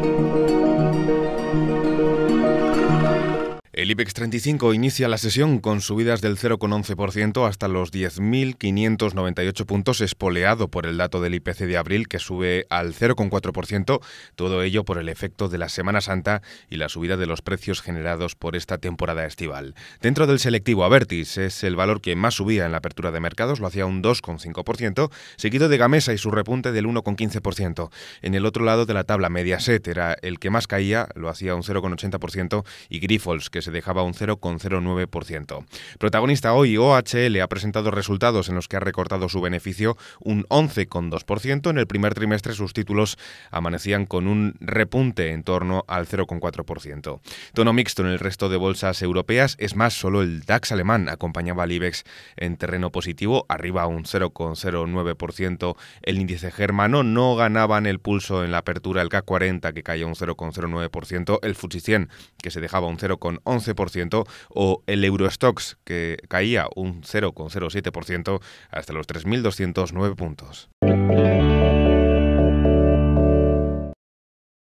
Thank you. El IBEX 35 inicia la sesión con subidas del 0,11% hasta los 10.598 puntos, espoleado por el dato del IPC de abril que sube al 0,4%, todo ello por el efecto de la Semana Santa y la subida de los precios generados por esta temporada estival. Dentro del selectivo Avertis es el valor que más subía en la apertura de mercados, lo hacía un 2,5%, seguido de Gamesa y su repunte del 1,15%. En el otro lado de la tabla Mediaset era el que más caía, lo hacía un 0,80% y Grifols que se dejaba un 0,09%. Protagonista hoy, OHL ha presentado resultados en los que ha recortado su beneficio un 11,2%. En el primer trimestre sus títulos amanecían con un repunte en torno al 0,4%. Tono mixto en el resto de bolsas europeas, es más, solo el DAX alemán acompañaba al IBEX en terreno positivo, arriba un 0,09%. El índice germano no ganaba en el pulso en la apertura el K40 que caía un 0,09%, el FTSE 100 que se dejaba un 0,11%, o el Eurostox que caía un 0,07% hasta los 3.209 puntos.